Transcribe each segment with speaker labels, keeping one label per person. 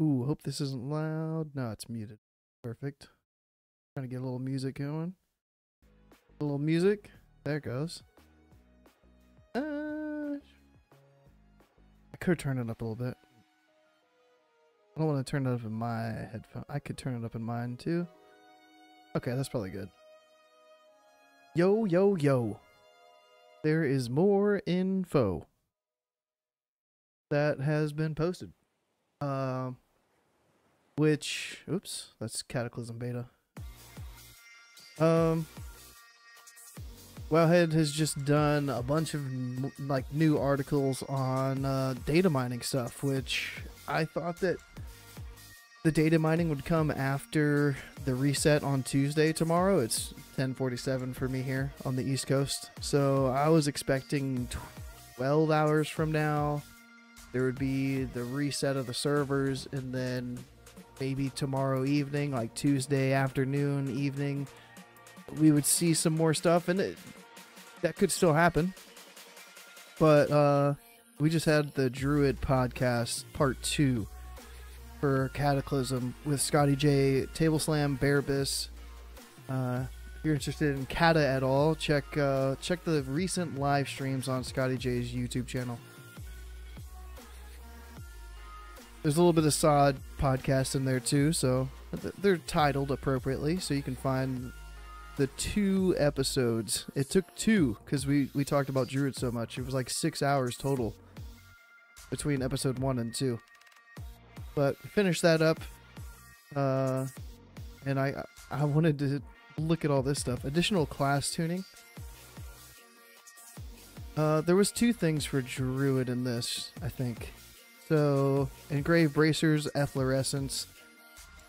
Speaker 1: Ooh, hope this isn't loud. No, it's muted. Perfect. Trying to get a little music going. A little music. There it goes. Uh, I could turn it up a little bit. I don't want to turn it up in my headphone. I could turn it up in mine too. Okay, that's probably good. Yo, yo, yo. There is more info that has been posted. Um, which, oops, that's Cataclysm Beta. Um, Wowhead has just done a bunch of like new articles on uh, data mining stuff, which I thought that the data mining would come after the reset on Tuesday tomorrow. It's 10:47 for me here on the East Coast, so I was expecting 12 hours from now there would be the reset of the servers, and then maybe tomorrow evening, like Tuesday afternoon, evening, we would see some more stuff, and it, that could still happen. But uh, we just had the Druid podcast part two for Cataclysm with Scotty J, Table Slam, Bearbiss. Uh, if you're interested in Cata at all, check uh, check the recent live streams on Scotty J's YouTube channel. There's a little bit of SoD podcast in there too, so they're titled appropriately, so you can find the two episodes. It took two because we we talked about Druid so much. It was like six hours total between episode one and two. But finish that up, uh, and I I wanted to look at all this stuff. Additional class tuning. Uh, there was two things for Druid in this, I think. So, engraved bracers, efflorescence.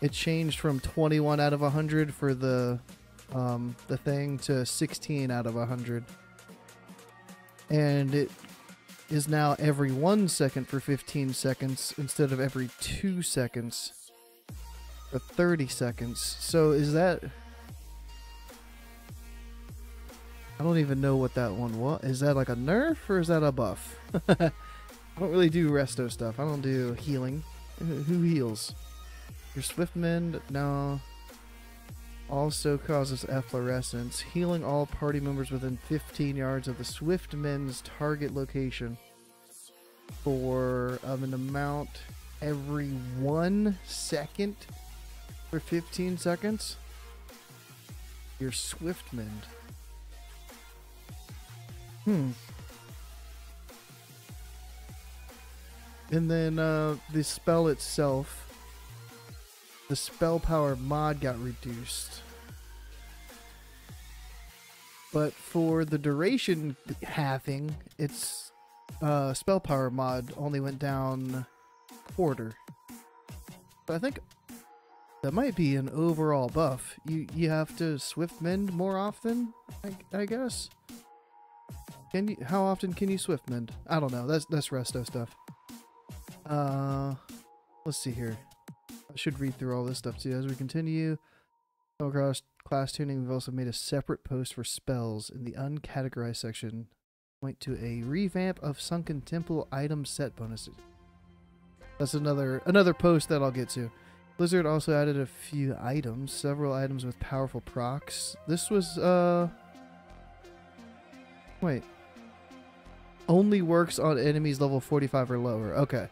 Speaker 1: It changed from 21 out of 100 for the um, the thing to 16 out of 100. And it is now every one second for 15 seconds instead of every two seconds for 30 seconds. So, is that. I don't even know what that one was. Is that like a nerf or is that a buff? I don't really do resto stuff. I don't do healing. Who heals? Your swift mend? No. Also causes efflorescence. Healing all party members within 15 yards of the swift mend's target location for um, an amount every one second for 15 seconds. Your swift mend. Hmm. And then uh, the spell itself, the spell power mod got reduced. But for the duration halving, its uh, spell power mod only went down quarter. But I think that might be an overall buff. You you have to swift mend more often, I, I guess. Can you? How often can you swift mend? I don't know. That's that's resto stuff. Uh, let's see here. I should read through all this stuff too as we continue. Across class tuning, we've also made a separate post for spells in the uncategorized section. Point to a revamp of Sunken Temple item set bonuses. That's another another post that I'll get to. Blizzard also added a few items, several items with powerful procs. This was uh wait. Only works on enemies level 45 or lower. Okay.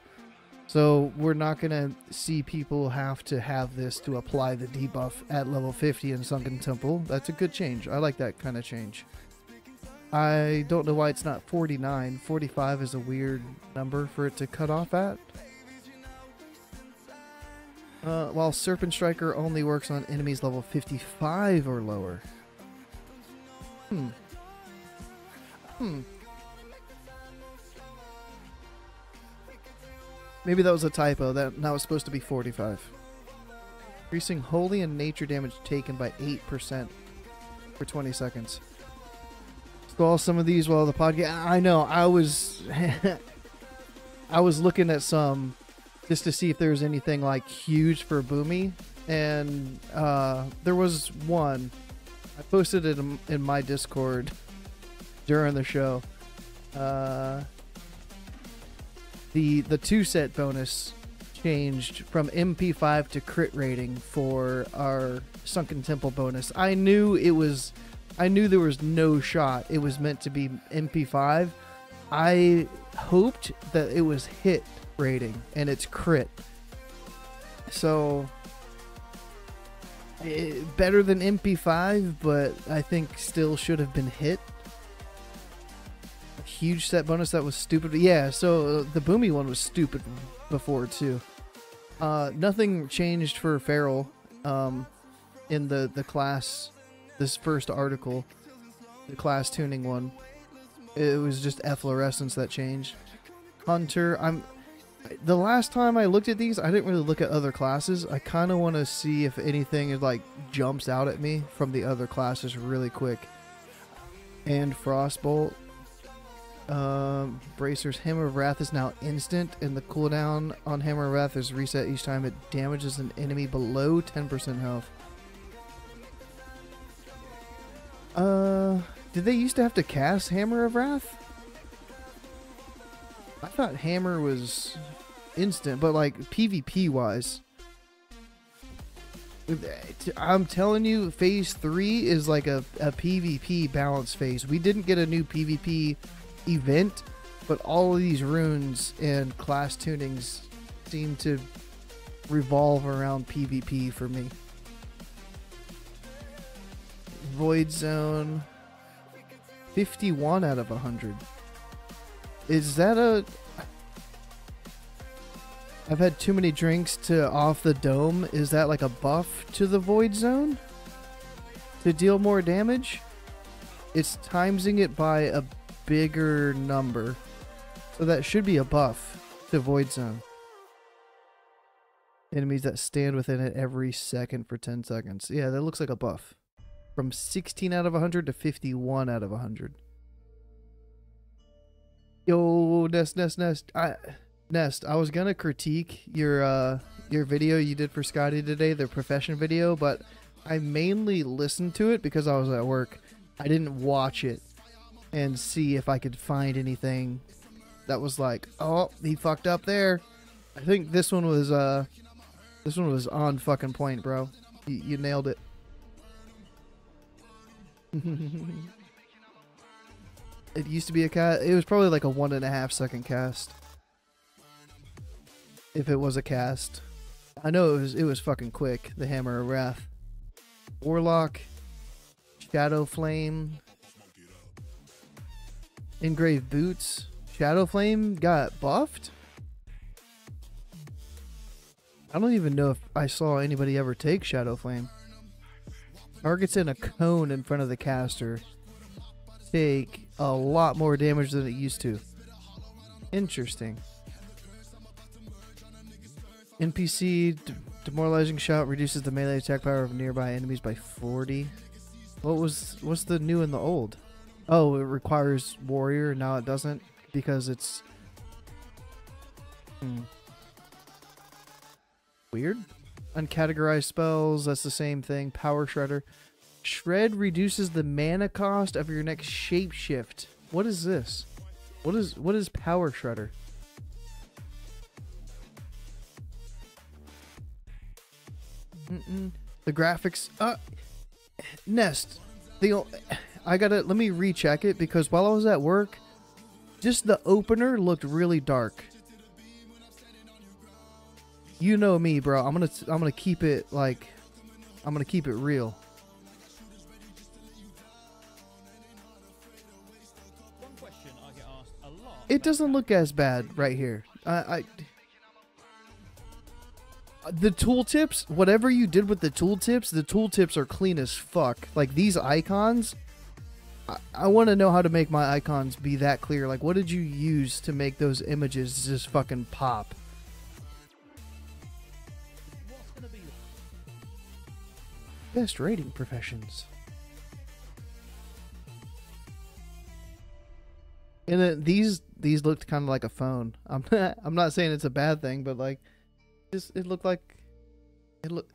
Speaker 1: So we're not going to see people have to have this to apply the debuff at level 50 in Sunken Temple. That's a good change. I like that kind of change. I don't know why it's not 49. 45 is a weird number for it to cut off at. Uh, while Serpent Striker only works on enemies level 55 or lower. Hmm. Hmm. Maybe that was a typo. That now it's supposed to be 45. Increasing holy and nature damage taken by 8% for 20 seconds. Stall some of these while the podcast. I know. I was, I was looking at some just to see if there was anything like huge for Boomy, and uh, there was one. I posted it in, in my Discord during the show. Uh, the the two set bonus changed from MP5 to crit rating for our Sunken Temple bonus. I knew it was I knew there was no shot it was meant to be MP5. I hoped that it was hit rating and it's crit. So eh, better than MP5, but I think still should have been hit. Huge set bonus that was stupid. Yeah, so uh, the Boomy one was stupid before too. Uh, nothing changed for Feral um, in the the class. This first article, the class tuning one, it was just efflorescence that changed. Hunter, I'm. The last time I looked at these, I didn't really look at other classes. I kind of want to see if anything like jumps out at me from the other classes really quick. And Frostbolt, um, Bracer's Hammer of Wrath is now instant, and the cooldown on Hammer of Wrath is reset each time it damages an enemy below 10% health. Uh, did they used to have to cast Hammer of Wrath? I thought Hammer was instant, but like PvP wise. I'm telling you, phase three is like a, a PvP balance phase. We didn't get a new PvP event, but all of these runes and class tunings seem to revolve around PvP for me. Void Zone 51 out of 100. Is that a I've had too many drinks to off the dome. Is that like a buff to the void zone? To deal more damage? It's timesing it by a bigger number. So that should be a buff to Void Zone. Enemies that stand within it every second for 10 seconds. Yeah, that looks like a buff. From 16 out of 100 to 51 out of 100. Yo, Nest, Nest, Nest. I, Nest, I was gonna critique your uh, your video you did for Scotty today, the profession video, but I mainly listened to it because I was at work. I didn't watch it and see if I could find anything that was like, oh, he fucked up there. I think this one was uh this one was on fucking point, bro. You, you nailed it. it used to be a cast. It was probably like a one and a half second cast. If it was a cast, I know it was. It was fucking quick. The Hammer of Wrath, Warlock, Shadow Flame, Engraved boots. Shadow Flame got buffed? I don't even know if I saw anybody ever take Shadow Flame. Targets in a cone in front of the caster take a lot more damage than it used to. Interesting. NPC demoralizing shot reduces the melee attack power of nearby enemies by 40. What was what's the new and the old? Oh, it requires warrior. Now it doesn't because it's hmm. weird. Uncategorized spells. That's the same thing. Power shredder. Shred reduces the mana cost of your next shapeshift. What is this? What is what is power shredder? Mm -mm. The graphics. Uh, Nest. The I gotta let me recheck it because while I was at work, just the opener looked really dark. You know me, bro. I'm gonna I'm gonna keep it like I'm gonna keep it real. It doesn't look as bad right here. I, I the tooltips, whatever you did with the tooltips, the tooltips are clean as fuck. Like these icons, I, want to know how to make my icons be that clear. Like, what did you use to make those images just fucking pop? Best rating professions. And then these these looked kind of like a phone. I'm not I'm not saying it's a bad thing, but like, just it looked like it looked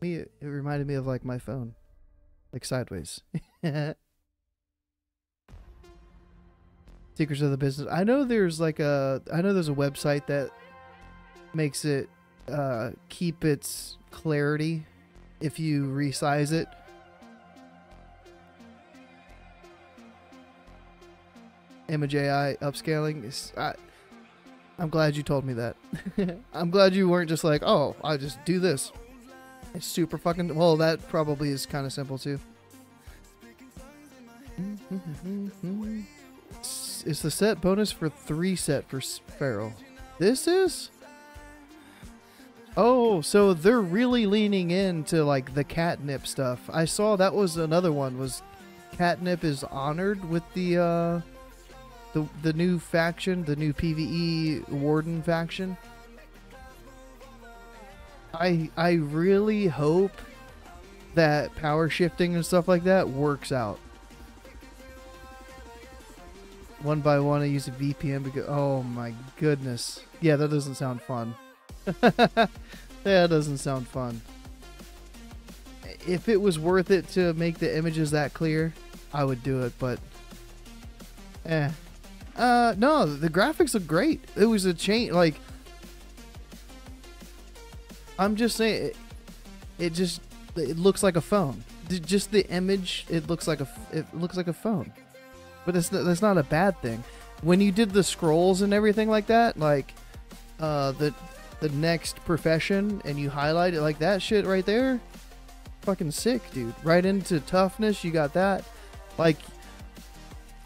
Speaker 1: me. It reminded me of like my phone, like sideways. Secrets of the business. I know there's like a I know there's a website that makes it uh, keep its clarity if you resize it. Image AI upscaling is. I, I'm glad you told me that. I'm glad you weren't just like, oh, I just do this. It's super fucking. Well, that probably is kind of simple too. Is the set bonus for three set for Feral? This is? Oh, so they're really leaning into like the catnip stuff. I saw that was another one was catnip is honored with the uh the the new faction, the new PvE warden faction. I I really hope that power shifting and stuff like that works out. One by one, I use a VPN because oh my goodness, yeah, that doesn't sound fun. that doesn't sound fun. If it was worth it to make the images that clear, I would do it, but eh. Uh, no, the graphics look great. It was a change, like I'm just saying, it, it just it looks like a phone. Just the image, it looks like a it looks like a phone, but it's that's not a bad thing. When you did the scrolls and everything like that, like uh, the the next profession, and you highlight it like that shit right there, fucking sick, dude. Right into toughness, you got that. Like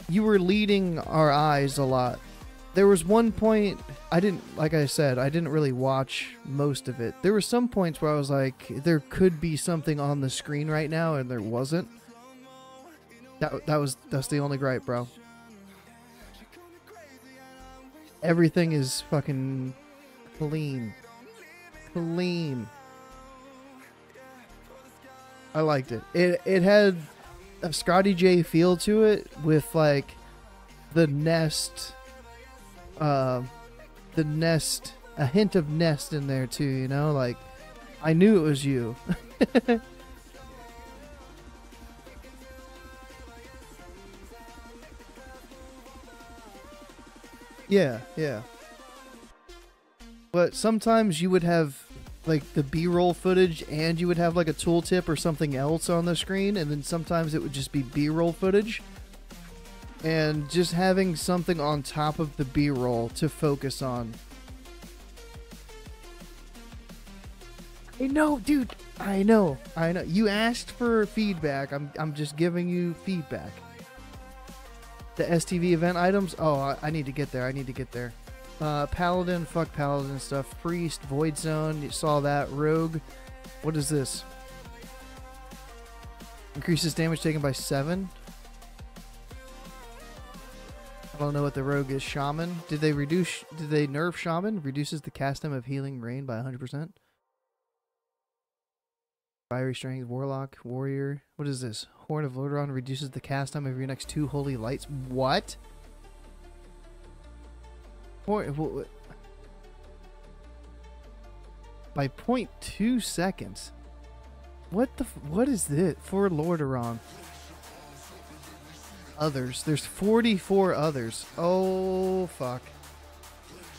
Speaker 1: you were leading our eyes a lot there was one point I didn't like I said I didn't really watch most of it. There were some points where I was like there could be something on the screen right now and there wasn't. That that was that's the only gripe, bro. Everything is fucking clean. Clean. I liked it. It it had a Scotty J feel to it with like the nest uh, the nest, a hint of nest in there too. You know, like I knew it was you. yeah, yeah. But sometimes you would have like the B-roll footage and you would have like a tooltip or something else on the screen and then sometimes it would just be B-roll footage and just having something on top of the b-roll to focus on I know, dude. I know. I know. You asked for feedback. I'm I'm just giving you feedback. The STV event items. Oh, I, I need to get there. I need to get there. Uh, Paladin, fuck Paladin stuff. Priest, Void Zone. You saw that. Rogue. What is this? Increases damage taken by seven. I don't know what the rogue is. Shaman. Did they reduce? Did they nerf Shaman? Reduces the cast time of healing rain by 100%. Fiery Strength, Warlock, Warrior. What is this? Horn of Lordaeron reduces the cast time of your next two holy lights. What? Horn, by 0.2 seconds. What the? What is this for Lordaeron? others. There's 44 others. Oh, fuck.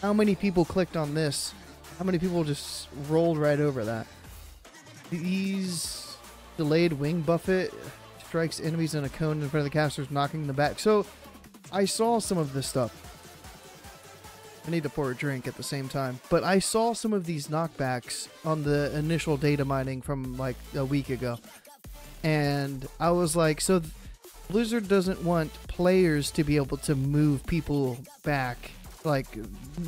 Speaker 1: How many people clicked on this? How many people just rolled right over that? These delayed wing buffet strikes enemies in a cone in front of the casters, knocking them back. So I saw some of this stuff. I need to pour a drink at the same time. But I saw some of these knockbacks on the initial data mining from like a week ago. And I was like, so Blizzard doesn't want players to be able to move people back, like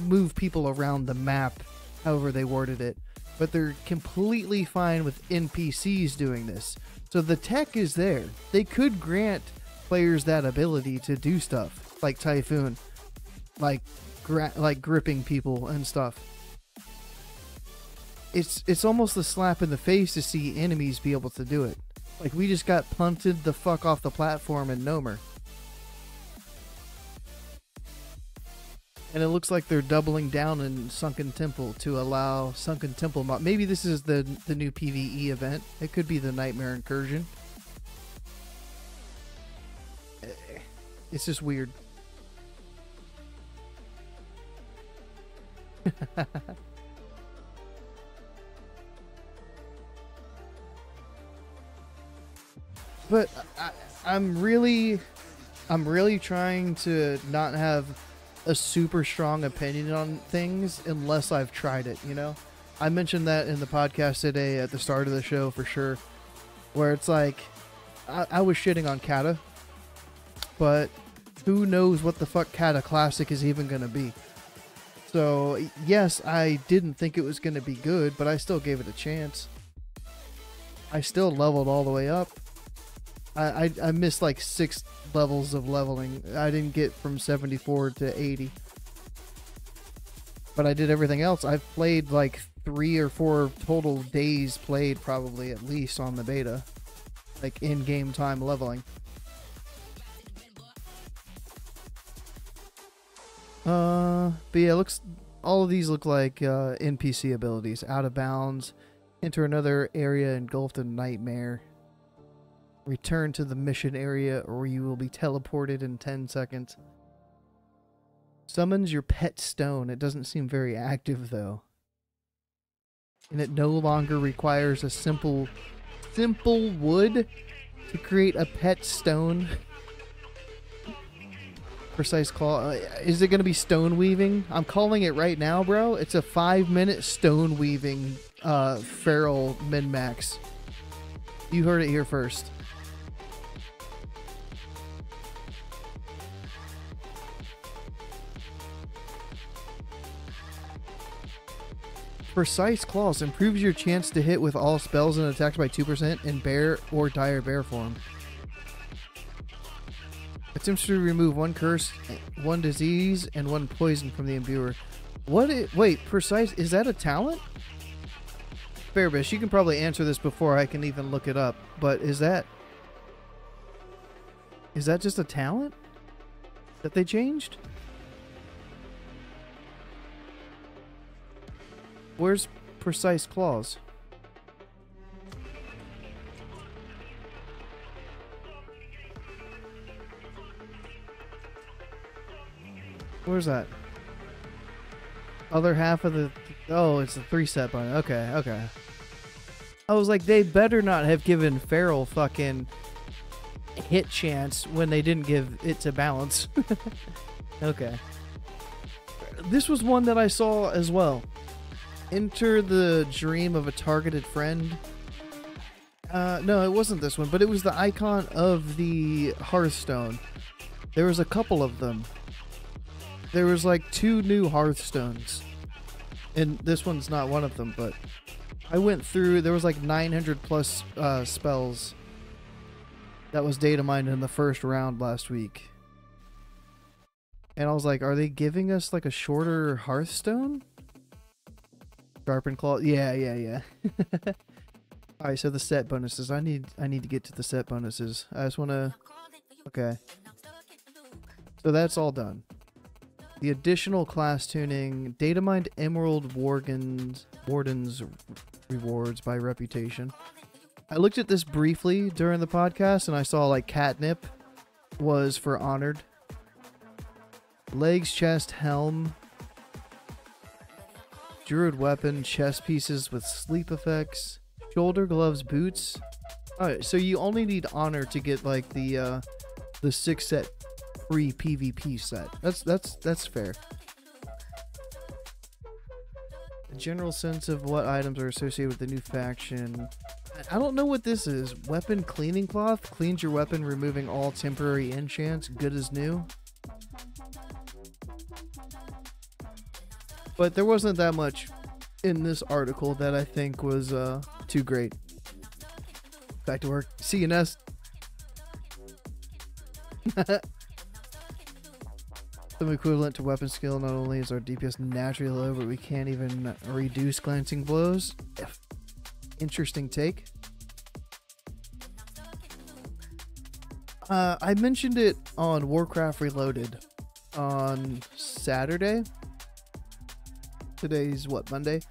Speaker 1: move people around the map, however they worded it. But they're completely fine with NPCs doing this. So the tech is there. They could grant players that ability to do stuff like Typhoon, like gra- like gripping people and stuff. It's it's almost a slap in the face to see enemies be able to do it. Like we just got punted the fuck off the platform in Gnomer. And it looks like they're doubling down in Sunken Temple to allow Sunken Temple mod. Maybe this is the the new PVE event. It could be the Nightmare Incursion. Eh, it's just weird. but I, I'm really, I'm really trying to not have a super strong opinion on things unless I've tried it. You know, I mentioned that in the podcast today at the start of the show for sure, where it's like I, I was shitting on Cata, but who knows what the fuck Cata Classic is even gonna be. So yes, I didn't think it was gonna be good, but I still gave it a chance. I still leveled all the way up. I, I, missed like six levels of leveling. I didn't get from 74 to 80. But I did everything else. I've played like three or four total days played, probably at least on the beta. Like in game time leveling. Uh, but yeah, looks all of these look like uh, NPC abilities. Out of bounds, enter another area engulfed in nightmare. Return to the mission area or you will be teleported in 10 seconds. Summons your pet stone. It doesn't seem very active though. And it no longer requires a simple simple wood to create a pet stone. Precise claw. Uh, is it going to be stone weaving? I'm calling it right now, bro. It's a five minute stone weaving uh, feral min max. You heard it here first. Precise Claws improves your chance to hit with all spells and attacks by 2% in bear or dire bear form. Attempts to remove one curse, one disease, and one poison from the imbuer. What? Wait, precise? Is that a talent? Bearbiss, you can probably answer this before I can even look it up. But is that is that just a talent that they changed? Where's precise claws? Where's that? Other half of the... Oh, it's the three set button. Okay, okay. I was like, they better not have given Feral fucking hit chance when they didn't give it to balance. okay. This was one that I saw as well enter the dream of a targeted friend. Uh, no, it wasn't this one, but it was the icon of the Hearthstone. There was a couple of them. There was like two new Hearthstones. And this one's not one of them, but I went through, there was like 900 plus uh, spells that was data mined in the first round last week. And I was like, are they giving us like a shorter Hearthstone? Sharpen claw. Yeah, yeah, yeah. All right, so the set bonuses. I need I need to get to the set bonuses. I just want to Okay. So that's all done. The additional class tuning, data mined Emerald Warden's Warden's rewards by reputation. I looked at this briefly during the podcast and I saw like catnip was for honored. Legs, chest, helm, Druid weapon, chest pieces with sleep effects, shoulder gloves, boots. Alright, so you only need honor to get like the uh the six set free PvP set. That's that's that's fair. A general sense of what items are associated with the new faction. I don't know what this is. Weapon cleaning cloth cleans your weapon, removing all temporary enchants, good as new. But there wasn't that much in this article that I think was uh, too great. Back to work. CNS. Some equivalent to weapon skill. Not only is our DPS naturally low, but we can't even reduce glancing blows. Interesting take. Uh, I mentioned it on Warcraft Reloaded on Saturday today's what Monday.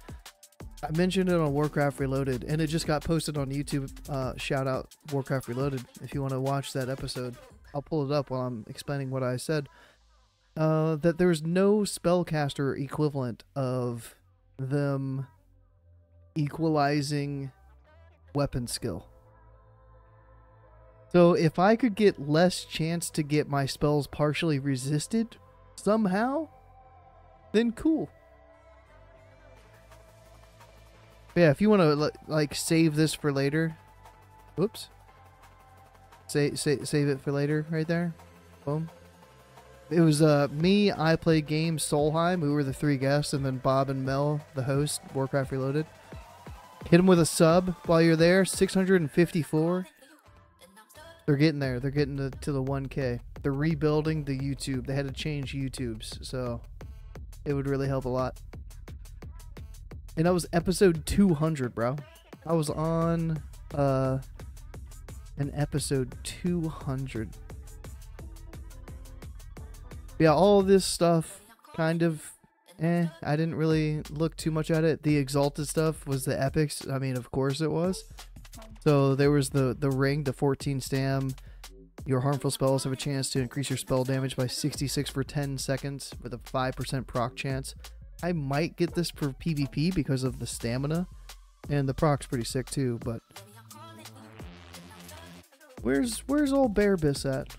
Speaker 1: I mentioned it on Warcraft Reloaded, and it just got posted on YouTube. Uh, shout out Warcraft Reloaded if you want to watch that episode. I'll pull it up while I'm explaining what I said. Uh, that there's no spellcaster equivalent of them equalizing weapon skill. So if I could get less chance to get my spells partially resisted somehow, then cool. Yeah, if you want to like save this for later. Whoops. Save, save, save it for later right there. Boom. It was uh me, I play games, Solheim, who were the three guests, and then Bob and Mel, the host, Warcraft Reloaded. Hit them with a sub while you're there, 654. They're getting there. They're getting to, to the 1K. They're rebuilding the YouTube. They had to change YouTubes, so it would really help a lot. And that was episode 200, bro. I was on uh an episode 200 yeah, all this stuff kind of eh. I didn't really look too much at it. The exalted stuff was the epics. I mean, of course it was. So there was the the ring, the 14 stam. Your harmful spells have a chance to increase your spell damage by 66 for 10 seconds with a 5% proc chance. I might get this for PvP because of the stamina. And the proc's pretty sick too, but Where's where's old Bearbiss at?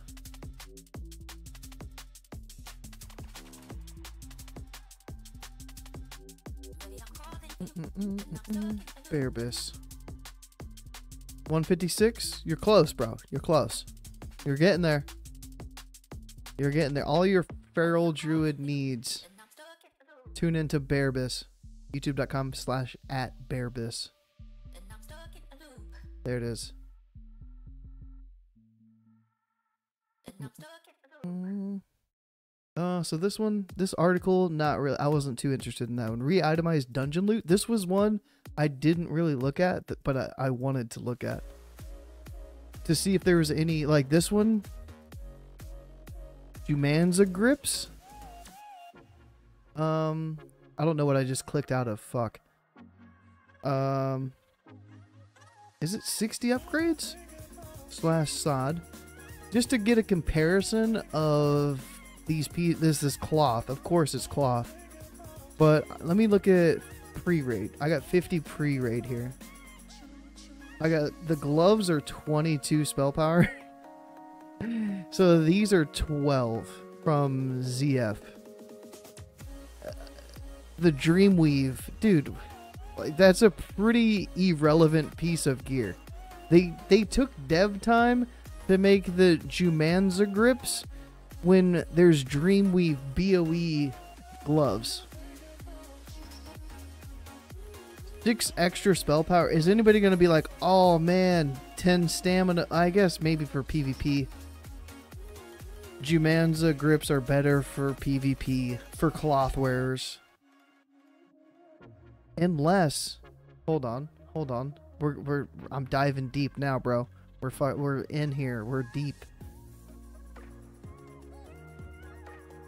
Speaker 1: Bearbiss. 156? You're close, bro. You're close. You're getting there. You're getting there. All your feral druid needs. Tune into Bearbiss. YouTube.com slash at Bearbiss. There it is. Mm. Uh, so this one, this article, not really. I wasn't too interested in that one. Re-itemized dungeon loot. This was one I didn't really look at, but I, I wanted to look at to see if there was any like this one. Jumanza grips. Um, I don't know what I just clicked out of. Fuck. Um, is it 60 upgrades? Slash sod. Just to get a comparison of these pieces. This is cloth. Of course it's cloth. But let me look at pre-raid. I got 50 pre-raid here. I got the gloves are 22 spell power. so these are 12 from ZF. The Dreamweave, dude, that's a pretty irrelevant piece of gear. They they took dev time to make the Jumanza grips when there's Dreamweave BOE gloves. Six extra spell power. Is anybody going to be like, oh man, 10 stamina? I guess maybe for PvP. Jumanza grips are better for PvP, for cloth wearers. Unless, hold on, hold on. We're, we're, I'm diving deep now, bro. We're, we're in here. We're deep.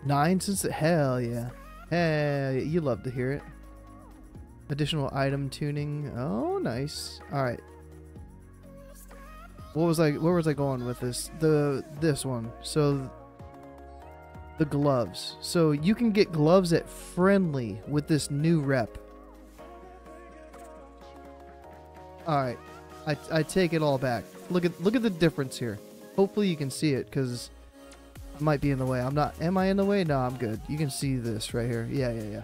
Speaker 1: Nine since the hell yeah. Hey, you love to hear it. Additional item tuning. Oh, nice. All right. What was I? Where was I going with this? The this one. So the gloves. So you can get gloves at friendly with this new rep. All right. I I take it all back. Look at look at the difference here. Hopefully you can see it because I might be in the way. I'm not. Am I in the way? No, I'm good. You can see this right here. Yeah, yeah,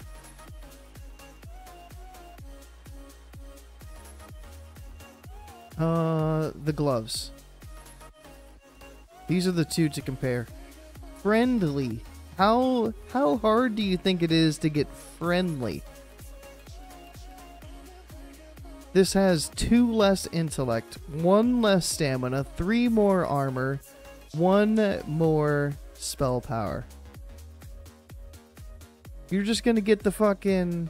Speaker 1: yeah. Uh, the gloves. These are the two to compare. Friendly. How how hard do you think it is to get friendly? This has two less intellect, one less stamina, three more armor, one more spell power. You're just gonna get the fucking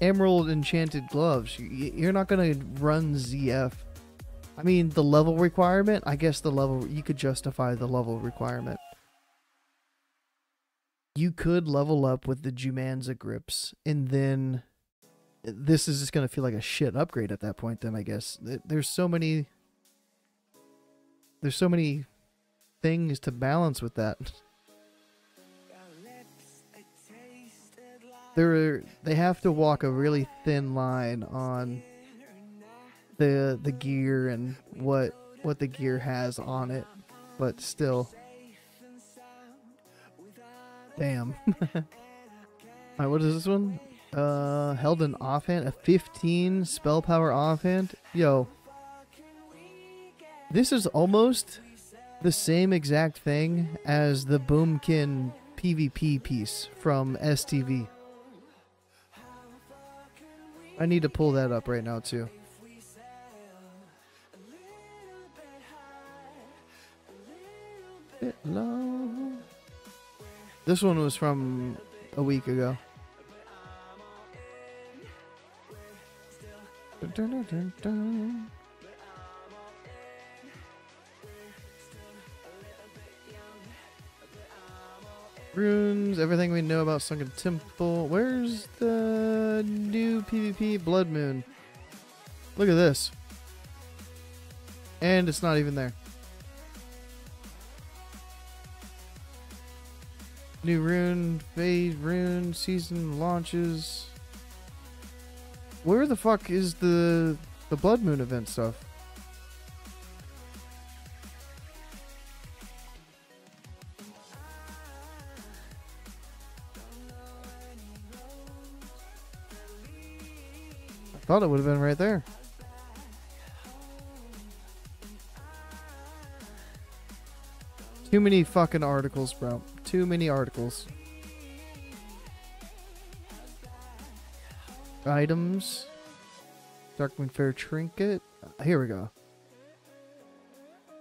Speaker 1: emerald enchanted gloves. You're not gonna run ZF. I mean, the level requirement, I guess the level, you could justify the level requirement. You could level up with the Jumanza grips, and then this is just going to feel like a shit upgrade at that point, then I guess. There's so many. There's so many things to balance with that. They're they have to walk a really thin line on the the gear and what what the gear has on it, but still. Damn. Alright, what is this one? Uh, held an offhand, a 15 spell power offhand. Yo, this is almost the same exact thing as the Boomkin PvP piece from STV. I need to pull that up right now too. This one was from a week ago. Runes, everything we know about Sunken Temple. Where's the new PvP Blood Moon? Look at this. And it's not even there. New rune, phase rune, season launches. Where the fuck is the the Blood Moon event stuff? I thought it would have been right there. Too many fucking articles, bro. Too many articles. Items. Darkmoon Faire Trinket. Here we go.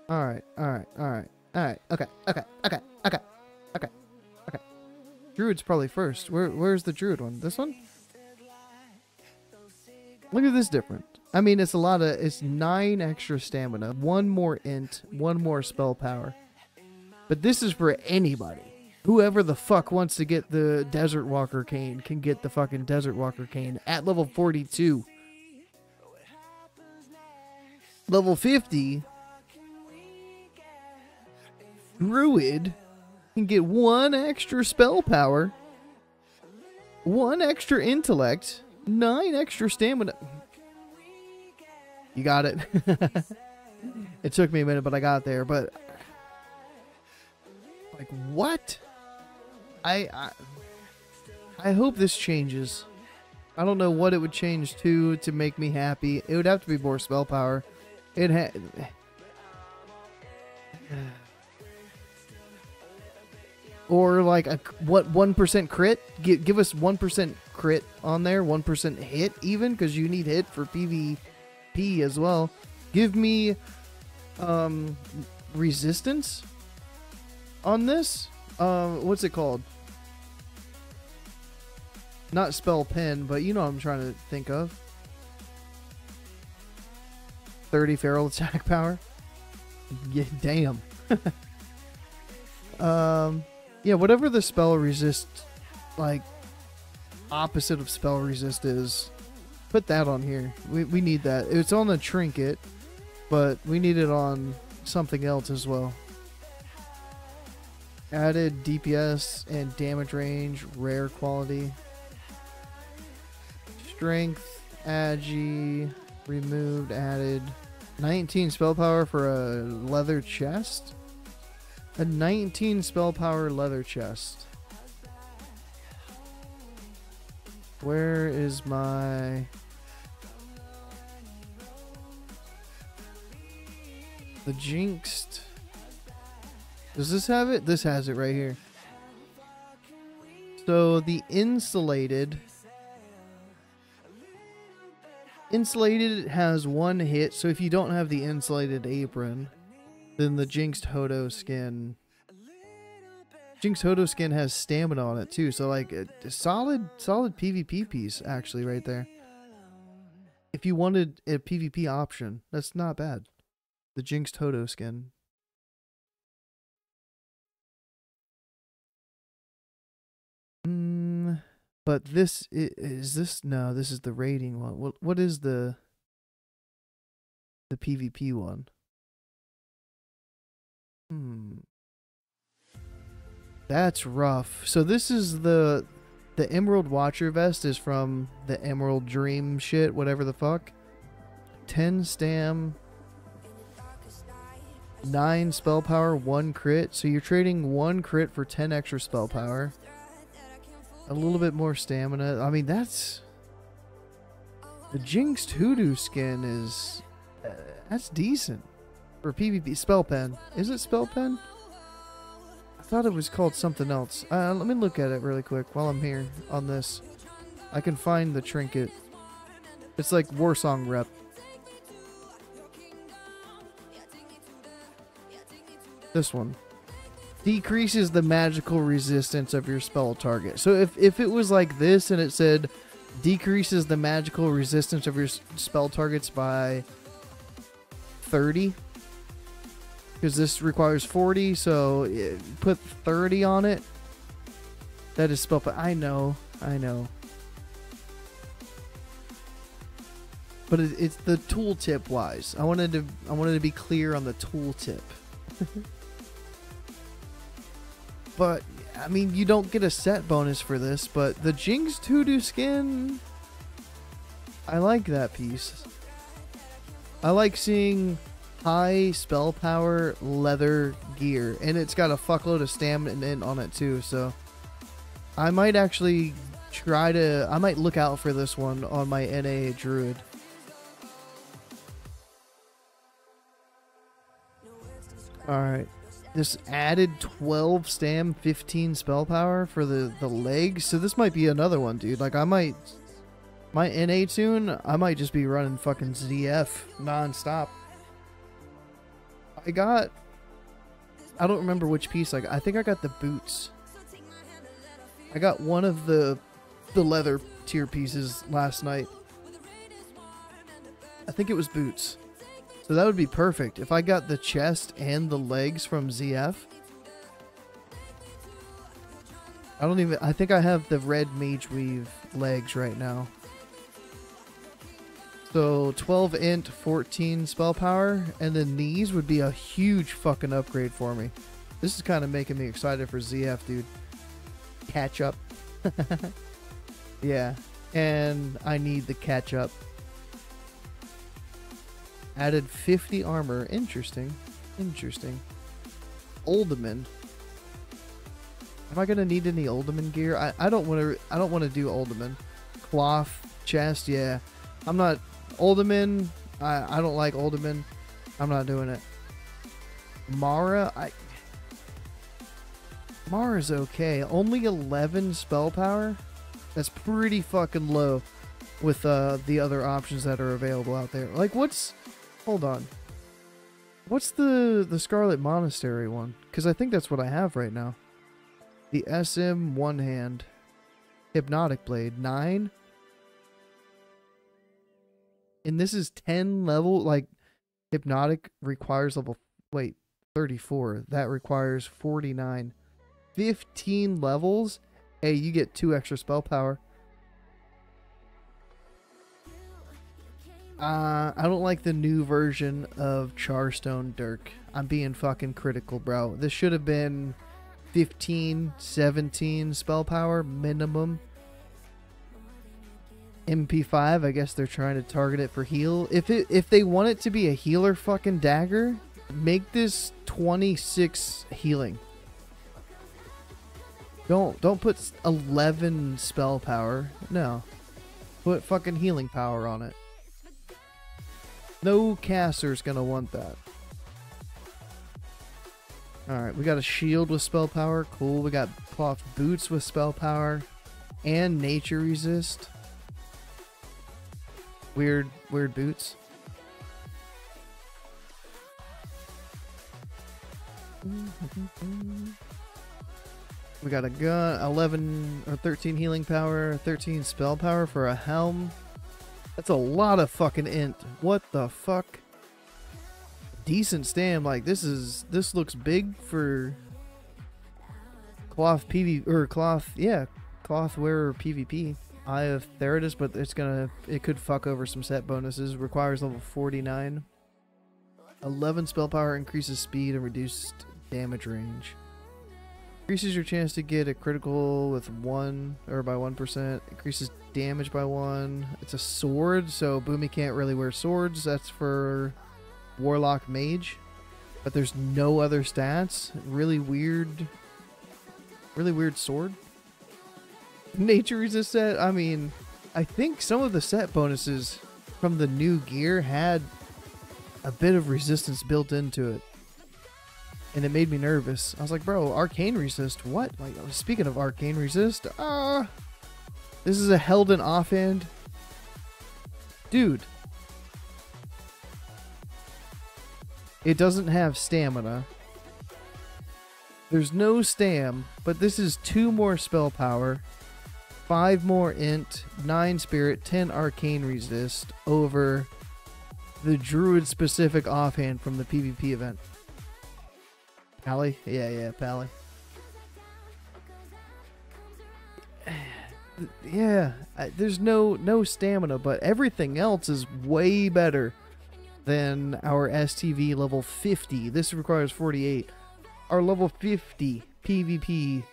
Speaker 1: Alright, alright, alright. Alright, okay, okay, okay, okay, okay, okay. Druid's probably first. Where where's the Druid one? This one? Look at this different. I mean it's a lot of it's nine extra stamina, one more int, one more spell power. But this is for anybody. Whoever the fuck wants to get the Desert Walker cane can get the fucking Desert Walker cane at level 42. Level 50, Druid can get one extra spell power, one extra intellect, nine extra stamina. You got it. it took me a minute, but I got there. But like what? I, I hope this changes. I don't know what it would change to to make me happy. It would have to be more spell power. It had or like a what one percent crit. Give give us one percent crit on there, one percent hit even because you need hit for PvP as well. Give me um resistance on this. Um, what's it called? Not spell pen, but you know what I'm trying to think of. 30 feral attack power. Yeah, damn. um, yeah, whatever the spell resist, like opposite of spell resist is, put that on here. We we need that. It's on the trinket, but we need it on something else as well. Added DPS and damage range, rare quality. Strength, agi, removed, added. 19 spell power for a leather chest. A 19 spell power leather chest. Where is my. The Jinxed. Does this have it? This has it right here. So the insulated insulated has one hit. So if you don't have the insulated apron, then the Jinxed Hoodoo skin Jinx Hoodoo skin has stamina on it too. So like a, solid solid PvP piece actually right there. If you wanted a PvP option, that's not bad. The Jinxed Hoodoo skin. But this is this no, this is the rating one. What what is the the PvP one? Hmm. That's rough. So this is the the Emerald Watcher vest is from the Emerald Dream shit, whatever the fuck. 10 stam 9 spell power, 1 crit. So you're trading 1 crit for 10 extra spell power. A little bit more stamina. I mean, that's... The Jinxed Hoodoo skin is... Uh, that's decent. For PvP. Spell Pen. Is it Spell Pen? I thought it was called something else. Uh, let me look at it really quick while I'm here on this. I can find the trinket. It's like Warsong rep. This one. Decreases the magical resistance of your spell target. So if, if it was like this and it said decreases the magical resistance of your spell targets by 30 because this requires 40 so eh, put 30 on it. That is spell i know i know. But it, it's the tooltip wise i wanted to i wanted to be clear on the tooltip but I mean, you don't get a set bonus for this, but the Jinx Hoodoo skin, I like that piece. I like seeing high spell power leather gear, and it's got a fuckload of stamina on it too. So I might actually try to. I might look out for this one on my NA Druid. All right this added 12 stam 15 spell power for the the legs. So this might be another one dude. Like i might my na tune i might just be running fucking zf non-stop. I got i don't remember which piece i got i think i got the boots. I got one of the the leather tier pieces last night. I think it was boots so that would be perfect. If I got the chest and the legs from ZF. I don't even... I think I have the red mage weave legs right now. So 12 int, 14 spell power, and then these would be a huge fucking upgrade for me. This is kind of making me excited for ZF, dude. Catch up. yeah. And I need the catch up. Added 50 armor. Interesting. Interesting. Uldaman. Am I gonna need any Uldaman gear? I, I don't want to. I don't want to do Uldaman. Cloth chest. Yeah, I'm not Uldaman. I I don't like Uldaman. I'm not doing it. Mara. I. Mara's okay. Only 11 spell power. That's pretty fucking low with uh, the other options that are available out there. Like, what's Hold on. What's the the Scarlet Monastery one? Because I think that's what I have right now. The SM one hand. Hypnotic Blade. Nine? And this is 10 level. Like, Hypnotic requires level. Wait, 34. That requires 49. 15 levels? Hey, you get two extra spell power. Uh, I don't like the new version of Charstone Dirk. I'm being fucking critical, bro. This should have been 15, 17 spell power minimum. MP5, I guess they're trying to target it for heal. If it if they want it to be a healer fucking dagger, make this 26 healing. Don't don't put 11 spell power. No. Put fucking healing power on it. No caster's gonna want that. Alright, we got a shield with spell power. Cool. We got cloth boots with spell power. And nature resist. Weird, weird boots. We got a gun, 11 or 13 healing power, 13 spell power for a helm. That's a lot of fucking int. What the fuck? Decent stam. Like this is this looks big for cloth PV or cloth. Yeah, cloth wearer PvP. Eye of Theradras, but it's gonna it could fuck over some set bonuses. Requires level 49. 11 spell power increases speed and reduced damage range. Increases your chance to get a critical with one or by one percent. Increases damage by one. It's a sword, so Boomy can't really wear swords. That's for Warlock Mage. but there's no other stats. Really weird. Really weird sword. Nature resist set. I mean, I think some of the set bonuses from the new gear had a bit of resistance built into it. And it made me nervous. I was like, bro, arcane resist? What? Like, speaking of arcane resist, ah, uh, this is a Helden offhand. Dude. It doesn't have stamina. There's no stam, but this is two more spell power, five more int, nine spirit, ten arcane resist over the druid specific offhand from the PvP event. Pally? Yeah, yeah, Pally. Yeah, there's no no stamina, but everything else is way better than our STV level 50. This requires 48. Our level 50 PvP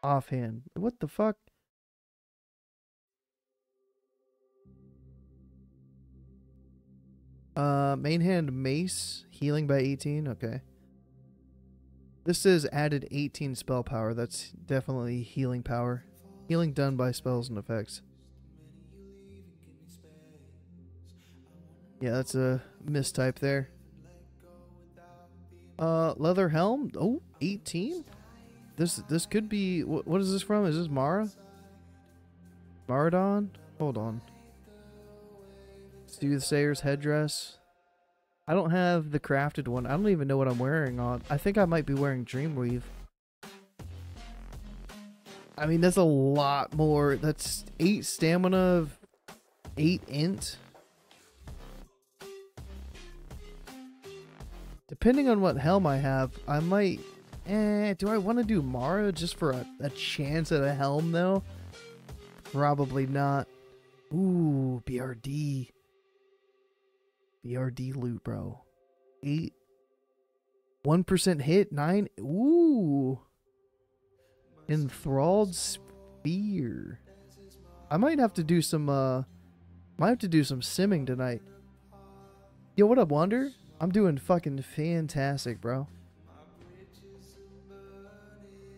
Speaker 1: offhand. What the fuck? Uh, main hand mace, healing by 18. Okay. This is added 18 spell power. That's definitely healing power. Healing done by spells and effects. Yeah, that's a mistype there. Uh, leather helm. Oh, 18? This this could be... What, what is this from? Is this Mara? Maraudon? Hold on. Soothsayer's headdress. I don't have the crafted one. I don't even know what I'm wearing on. I think I might be wearing Dreamweave. I mean, that's a lot more. That's 8 stamina, 8 int. Depending on what helm I have, I might... Eh, do I want to do Mara just for a, a chance at a helm, though? Probably not. Ooh, BRD. BRD loot, bro. Eight. One percent hit. Nine. Ooh. Enthralled Sphere. I might have to do some. Uh, might have to do some simming tonight. Yo, what up, Wonder? I'm doing fucking fantastic, bro.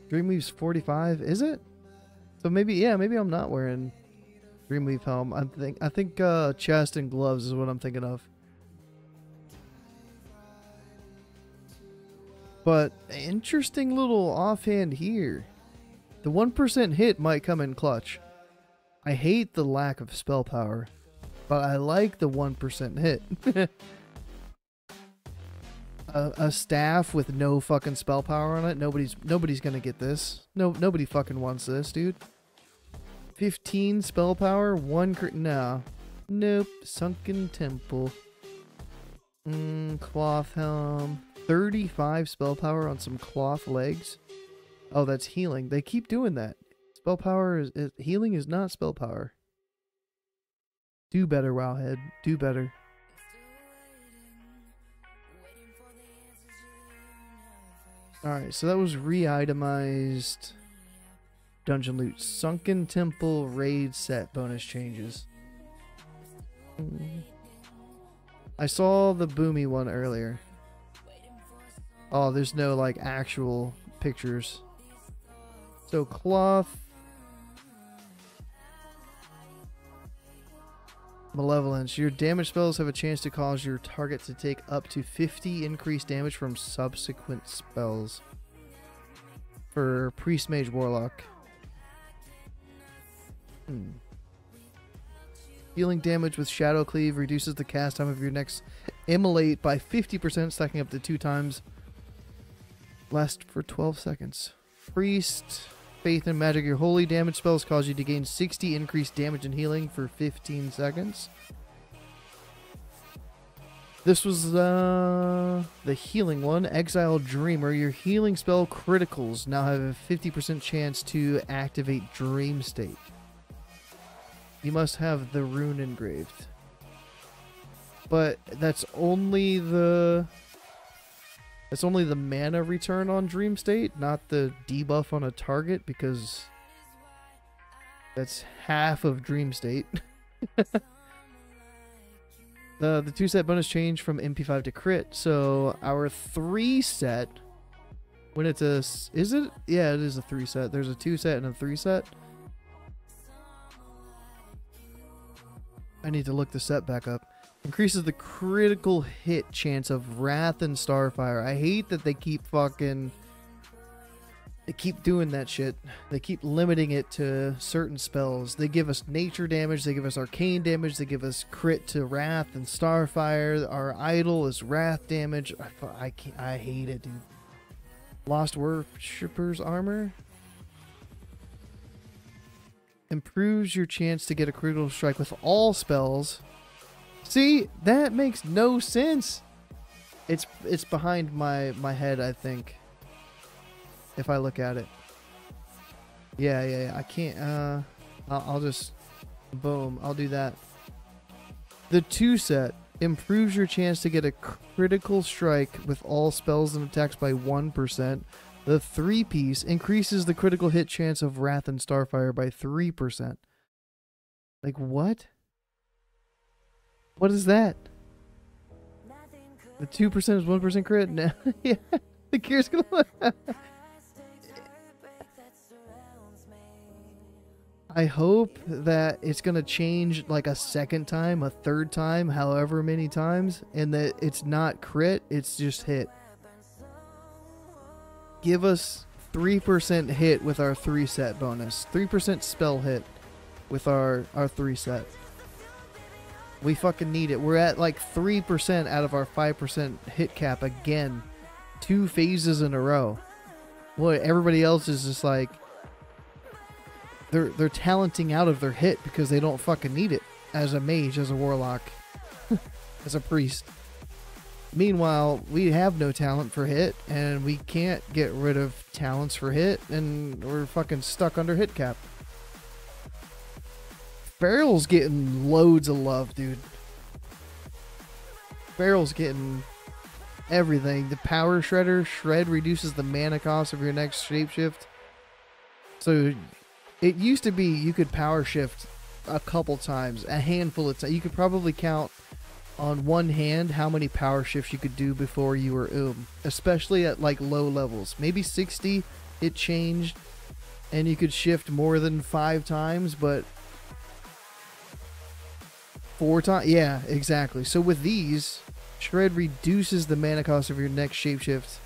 Speaker 1: Dreamweave's 45, is it? So maybe, yeah, maybe I'm not wearing Dreamweave helm. I think, I think uh, chest and gloves is what I'm thinking of. But interesting little offhand here. The 1% hit might come in clutch. I hate the lack of spell power, but I like the 1% hit. a, a, staff with no fucking spell power on it. Nobody's nobody's gonna get this. No, nobody fucking wants this, dude. 15 spell power, one crit. No, nope. Sunken temple. Mm, cloth helm. 35 spell power on some cloth legs. Oh, that's healing. They keep doing that. Spell power is, is healing is not spell power. Do better, Wowhead. Do better. Alright, so that was re-itemized dungeon loot. Sunken Temple raid set bonus changes. I saw the boomy one earlier. Oh, there's no like actual pictures. So cloth. Malevolence. Your damage spells have a chance to cause your target to take up to 50 increased damage from subsequent spells. For Priest Mage Warlock. Hmm. Damage with Shadow Cleave reduces the cast time of your next Immolate by 50%, stacking up to two times. Last for 12 seconds. Priest, Faith and Magic. Your holy damage spells cause you to gain 60 increased damage and healing for 15 seconds. This was uh, the healing one. Exile Dreamer. Your healing spell criticals now have a 50% chance to activate Dream State. You must have the rune engraved. But that's only the it's only the mana return on Dream State, not the debuff on a target, because that's half of Dream State. the the two set bonus change from MP5 to crit. So our three set, when it's a is it? Yeah, it is a three set. There's a two set and a three set. I need to look the set back up. Increases the critical hit chance of Wrath and Starfire. I hate that they keep fucking. They keep doing that shit. They keep limiting it to certain spells. They give us nature damage, they give us arcane damage, they give us crit to Wrath and Starfire. Our idol is Wrath damage. I, I, I hate it, dude. Lost Worshipper's Armor improves your chance to get a critical strike with all spells. See, that makes no sense. It's it's behind my my head, I think. If I look at it. Yeah, yeah, yeah. I can't uh I'll, I'll just boom, I'll do that. The 2 set improves your chance to get a critical strike with all spells and attacks by 1%. The 3 piece increases the critical hit chance of Wrath and Starfire by 3%. Like what? What is that? The 2% is 1% crit? No. yeah. The gear's gonna. I hope that it's gonna change like a second time, a third time, however many times, and that it's not crit, it's just hit. Give us 3% hit with our 3 set bonus. 3% spell hit with our, our 3 set. We fucking need it. We're at like 3% out of our 5% hit cap again. Two phases in a row. Boy, everybody else is just like they're they're talenting out of their hit because they don't fucking need it as a mage, as a warlock, as a priest. Meanwhile, we have no talent for hit, and we can't get rid of talents for hit, and we're fucking stuck under hit cap. Feral's getting loads of love, dude. Feral's getting everything. The power shredder shred reduces the mana cost of your next shapeshift. So it used to be you could power shift a couple times, a handful of times. You could probably count on one hand how many power shifts you could do before you were um, especially at like low levels. Maybe 60 it changed and you could shift more than 5 times, but four times yeah, exactly. So with these, shred reduces the mana cost of your next shapeshift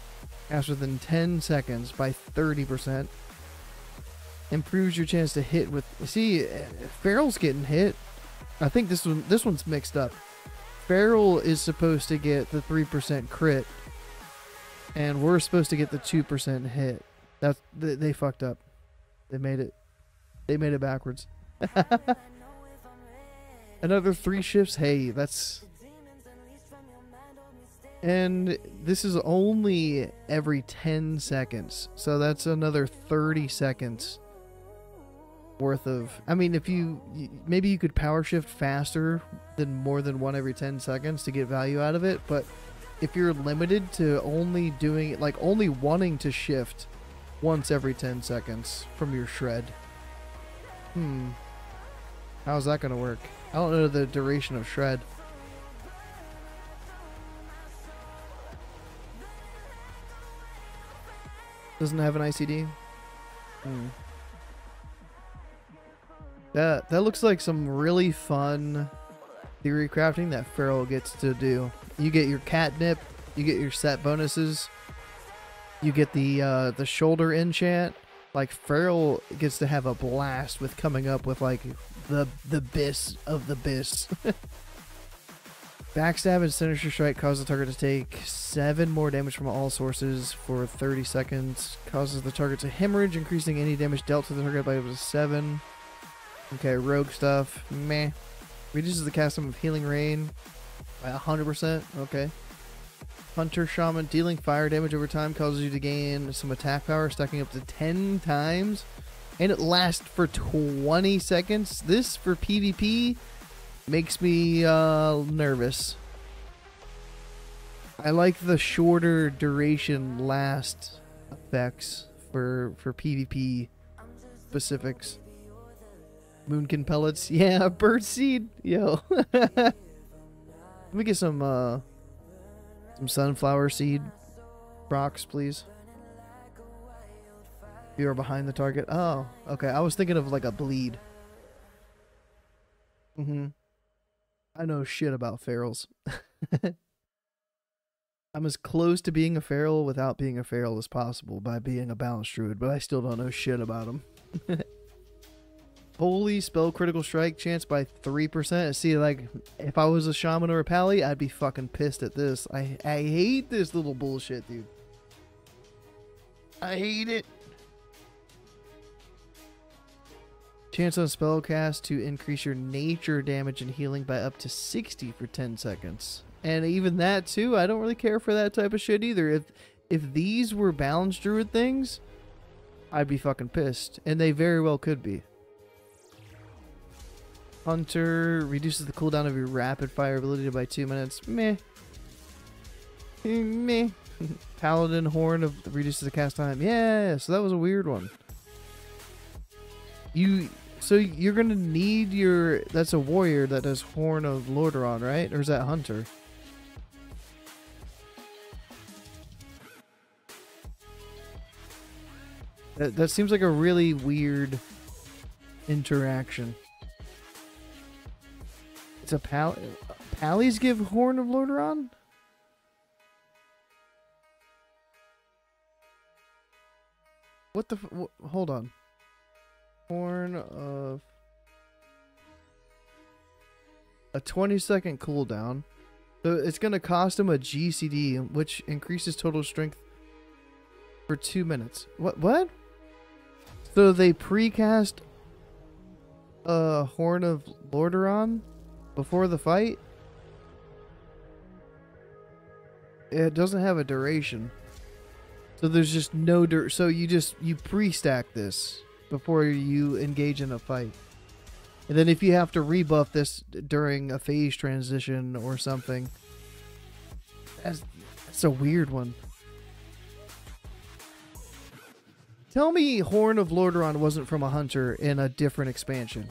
Speaker 1: after within 10 seconds by 30% improves your chance to hit with. See, Feral's getting hit. I think this one this one's mixed up. Farrell is supposed to get the three percent crit, and we're supposed to get the two percent hit. That's they, they fucked up. They made it. They made it backwards. Another three shifts. Hey, that's. And this is only every 10 seconds. So that's another 30 seconds worth of i mean if you maybe you could power shift faster than more than one every 10 seconds to get value out of it but if you're limited to only doing like only wanting to shift once every 10 seconds from your shred hmm how's that gonna work i don't know the duration of shred doesn't have an icd hmm that that looks like some really fun theory crafting that Feral gets to do. You get your catnip, you get your set bonuses, you get the uh, the shoulder enchant. Like Feral gets to have a blast with coming up with like the the bis of the bis. Backstab and Sinister Strike cause the target to take 7 more damage from all sources for 30 seconds. Causes the target to hemorrhage, increasing any damage dealt to the target by up to 7. Okay, rogue stuff. Meh. Reduces the cast of Healing Rain by 100%. Okay. Hunter Shaman dealing fire damage over time causes you to gain some attack power, stacking up to 10 times. And it lasts for 20 seconds. This for PvP makes me uh, nervous. I like the shorter duration last effects for for PvP specifics. Moonkin pellets. Yeah, bird seed. Yo. Let me get some uh some sunflower seed rocks, please. You are behind the target. Oh, okay. I was thinking of like a bleed. Mm-hmm. I know shit about ferals. I'm as close to being a feral without being a feral as possible by being a balanced druid, but I still don't know shit about them. Holy spell critical strike chance by 3%. See, like, if I was a shaman or a pally, I'd be fucking pissed at this. I, I hate this little bullshit, dude. I hate it. Chance on spell cast to increase your nature damage and healing by up to 60 for 10 seconds. And even that too, I don't really care for that type of shit either. If if these were balanced druid things, I'd be fucking pissed. And they very well could be. Hunter reduces the cooldown of your rapid fire ability by two minutes. Meh. Meh. Paladin Horn of reduces the cast time. Yeah, so that was a weird one. You so you're gonna need your that's a warrior that does Horn of Lordaeron, right? Or is that Hunter? That that seems like a really weird interaction. It's a pal Pallies give Horn of Lordaeron? What the f- hold on. Horn of a 20 second cooldown. So it's going to cost him a GCD, which increases total strength for two minutes. What? What? So they precast a Horn of Lordaeron before the fight? It doesn't have a duration. So there's just no dur- so you just you pre-stack this before you engage in a fight. And then if you have to rebuff this during a phase transition or something, that's, that's a weird one. Tell me Horn of Lordaeron wasn't from a hunter in a different expansion.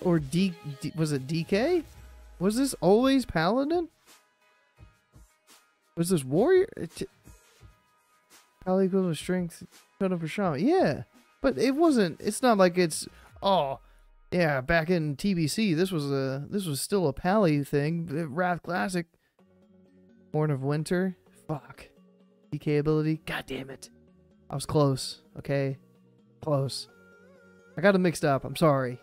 Speaker 1: Or D, D was it DK? Was this always Paladin? Was this Warrior? Equals with strength, totem for Shaman. Yeah, but it wasn't. It's not like it's. Oh, yeah. Back in TBC, this was a. This was still a Pally thing. Wrath Classic. Horn of Winter. Fuck. DK ability. God damn it. I was close. Okay, close. I got it mixed up. I'm sorry.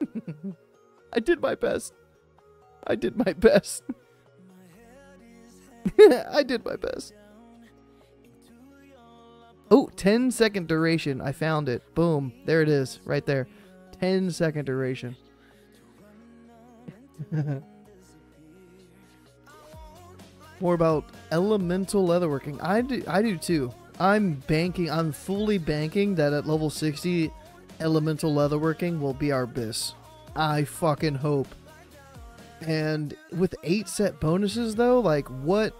Speaker 1: I did my best. I did my best. I did my best. Oh, 10 second duration. I found it. Boom. There it is. Right there. 10 second duration. More about elemental leatherworking. I do I do too. I'm banking I'm fully banking that at level 60 elemental leatherworking will be our bis. I fucking hope. And with eight set bonuses though, like what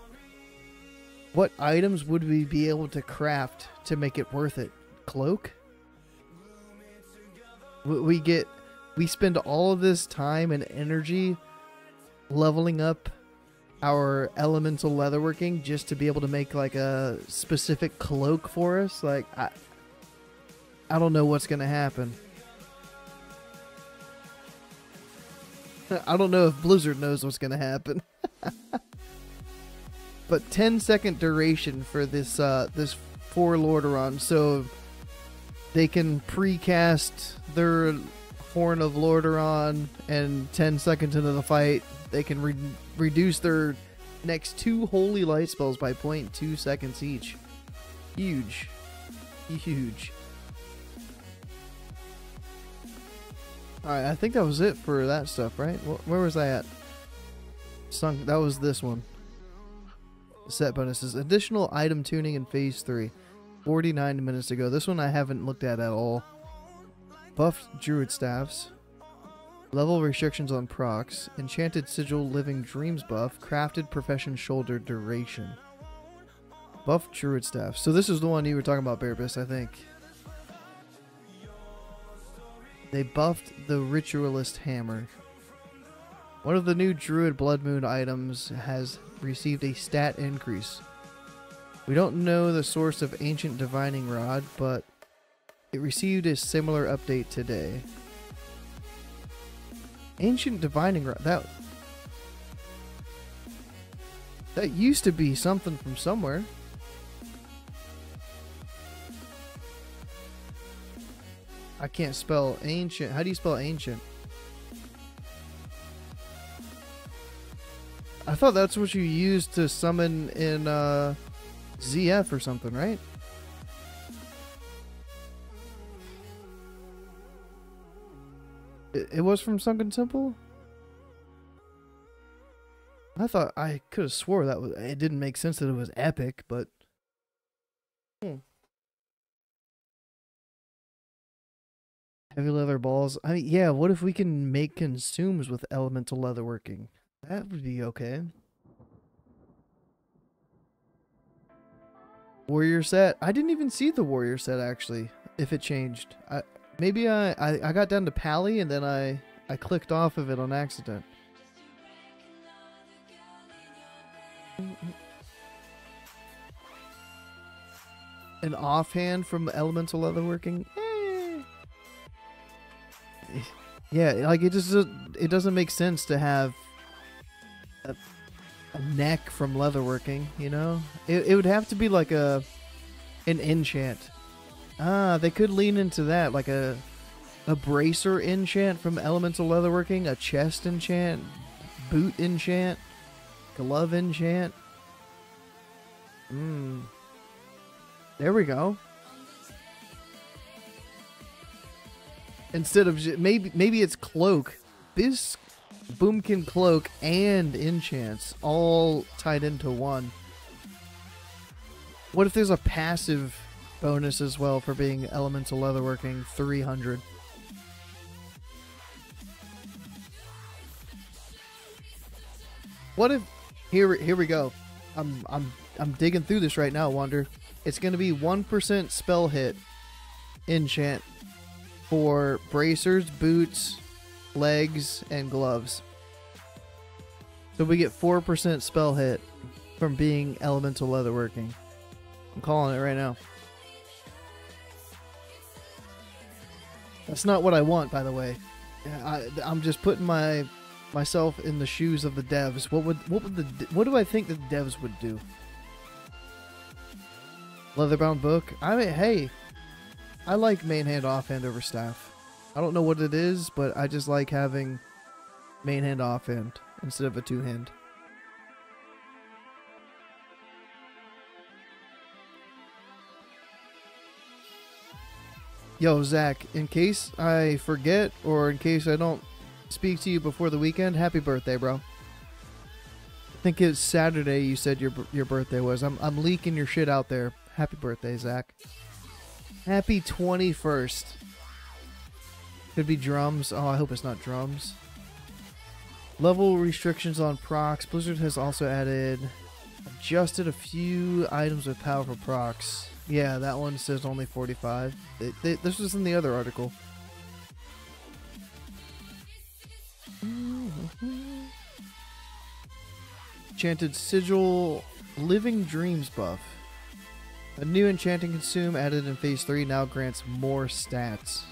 Speaker 1: what items would we be able to craft to make it worth it? Cloak? We- get we spend all of this time and energy leveling up our elemental leatherworking just to be able to make like a specific cloak for us. Like I I don't know what's gonna happen. I don't know if Blizzard knows what's gonna happen. but 10 second duration for this uh this for Lordaeron, so they can precast their Horn of Lordaeron, and 10 seconds into the fight, they can re- reduce their next two holy light spells by 0.2 seconds each. Huge. Huge. Alright, I think that was it for that stuff, right? Where was I at? Sunk. That was this one. Set bonuses. Additional item tuning in phase 3. 49 minutes ago. This one I haven't looked at at all. Buffed druid staffs. Level restrictions on procs. Enchanted sigil living dreams buff. Crafted profession shoulder duration. Buff Druid Staff. So this is the one you were talking about, Bearbiss, I think. They buffed the Ritualist Hammer. One of the new Druid Blood Moon items has received a stat increase. We don't know the source of Ancient Divining Rod, but it received a similar update today. Ancient Divining Rod, that... That used to be something from somewhere. I can't spell ancient. How do you spell ancient? I thought that's what you used to summon in uh, ZF or something, right? It, was from Sunken Temple? I thought I could have swore that was it didn't make sense that it was epic, but hmm. Heavy leather balls. I mean, yeah, what if we can make consumes with elemental leatherworking? That would be okay. Warrior set. I didn't even see the warrior set actually. If it changed, I maybe I I, I got down to Pally and then I I clicked off of it on accident. An offhand from elemental leatherworking. Eh. Yeah, like it just it doesn't make sense to have a, a neck from leatherworking, you know? It, it would have to be like a an enchant. Ah, they could lean into that, like a a bracer enchant from elemental leatherworking, a chest enchant, boot enchant, glove enchant. Hmm. There we go. Instead of maybe maybe it's cloak. This Boomkin Cloak and Enchants all tied into one. What if there's a passive bonus as well for being Elemental Leatherworking 300? What if here here we go. I'm I'm I'm digging through this right now, Wonder. It's going to be 1% spell hit enchant for bracers, boots, legs, and gloves. So we get 4% spell hit from being elemental leatherworking. I'm calling it right now. That's not what I want, by the way. I, I'm just putting my myself in the shoes of the devs. What would what would the what do I think the devs would do? Leatherbound book. I mean, hey, I like main hand offhand over staff. I don't know what it is, but I just like having main hand offhand instead of a two hand. Yo, Zach, in case I forget or in case I don't speak to you before the weekend, happy birthday, bro. I think it's Saturday you said your your birthday was. I'm, I'm leaking your shit out there. Happy birthday, Zach. Happy 21st. Could be drums. Oh, I hope it's not drums. Level restrictions on procs. Blizzard has also added adjusted a few items with powerful procs. Yeah, that one says only 45. They, this was in the other article. Enchanted Sigil Living Dreams buff. A new enchanting consume added in phase 3 now grants more stats.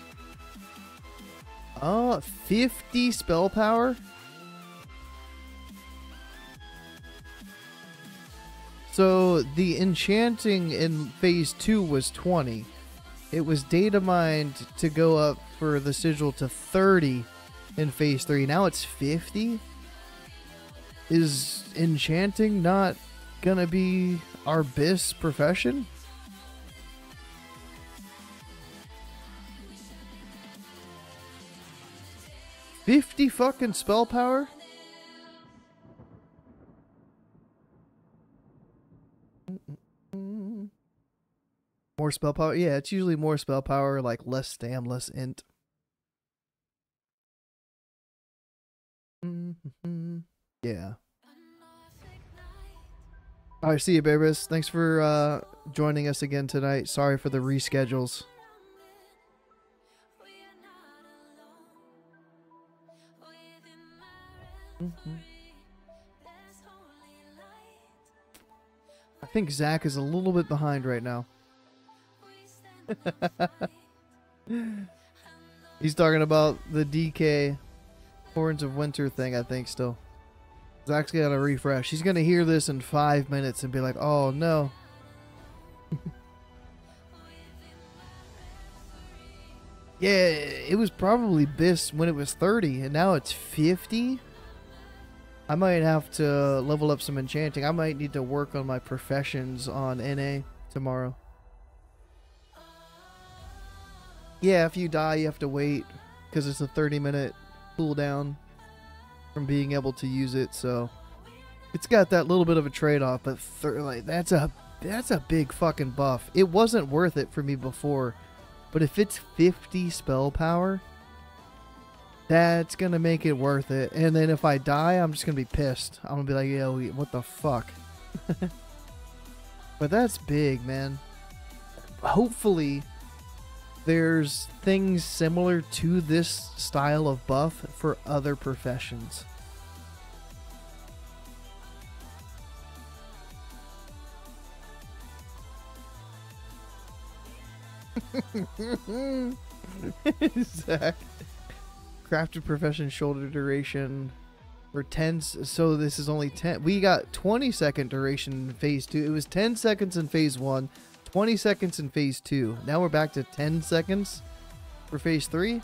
Speaker 1: Oh, 50 spell power? So the enchanting in phase 2 was 20. It was data mined to go up for the sigil to 30 in phase 3. Now it's 50? Is enchanting not gonna be our BIS profession? 50 fucking spell power? More spell power? Yeah, it's usually more spell power, like less stam, less int. Mm-hmm. Yeah. All right, see you, Babers. Thanks for uh, joining us again tonight. Sorry for the reschedules. Mm-hmm. I think Zach is a little bit behind right now. He's talking about the DK Horns of Winter thing, I think, still. Zach's got to refresh. He's going to hear this in five minutes and be like, oh no. yeah, it was probably this when it was 30, and now it's 50. I might have to level up some enchanting. I might need to work on my professions on NA tomorrow. Yeah, if you die, you have to wait because it's a 30 minute cooldown from being able to use it. So it's got that little bit of a trade off, but like that's a that's a big fucking buff. It wasn't worth it for me before, but if it's 50 spell power, that's gonna make it worth it. And then if I die, I'm just gonna be pissed. I'm gonna be like, yo, what the fuck? but that's big, man. Hopefully there's things similar to this style of buff for other professions. Zach. Crafted profession shoulder duration for 10 so this is only 10 we got 20 second duration in phase 2 it was 10 seconds in phase 1 20 seconds in phase 2. Now we're back to 10 seconds for phase 3.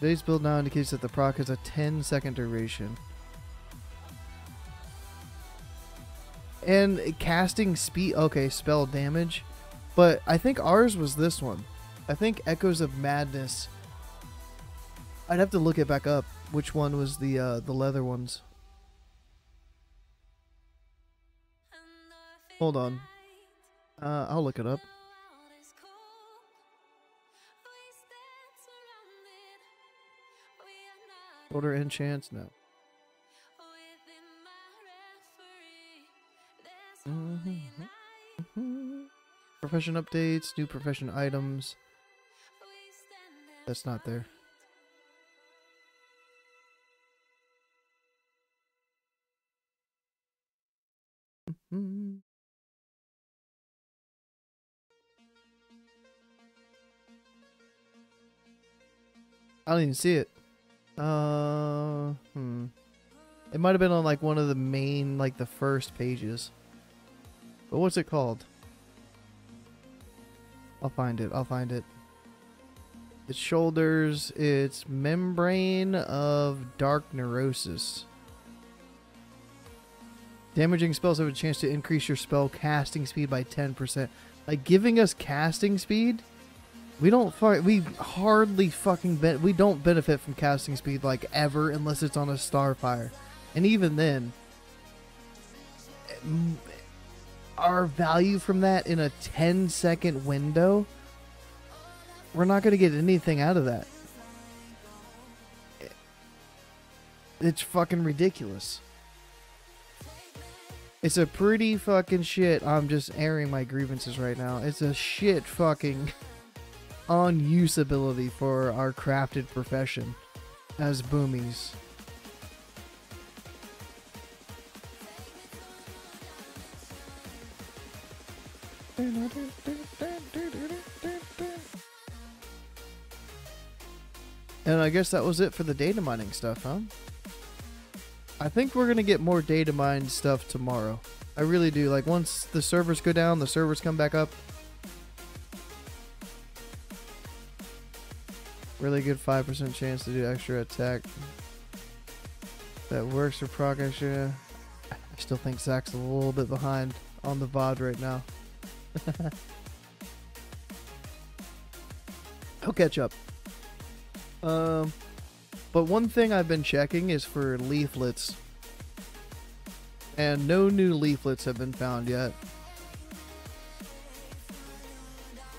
Speaker 1: Today's build now indicates that the proc has a 10 second duration. And casting speed, okay, spell damage. But I think ours was this one. I think Echoes of Madness. I'd have to look it back up. Which one was the uh, the leather ones? Hold on. Uh, I'll look it up. Order enchants? No. Mm-hmm. Profession updates, new profession items. That's not there. I don't even see it. Uh, hmm. It might have been on like one of the main, like the first pages. But what's it called? I'll find it. I'll find it. Its shoulders, its membrane of dark neurosis. Damaging spells have a chance to increase your spell casting speed by 10%. Like giving us casting speed we don't we hardly fucking we don't benefit from casting speed like ever unless it's on a starfire, and even then, eh, our value from that in a 10 second window, we're not to get anything out of that. Eh, it's fucking ridiculous. It's a pretty fucking shit. I'm just airing my grievances right now. It's a shit fucking unusability for our crafted profession as boomies. And I guess that was it for the data mining stuff, huh? I think we're going to get more data mine stuff tomorrow. I really do. Like, once the servers go down, the servers come back up, Really good 5% chance to do extra attack. That works for proc extra. I still think Zach's a little bit behind on the VOD right now. He'll catch up. Um, but one thing I've been checking is for leaflets. And no new leaflets have been found yet.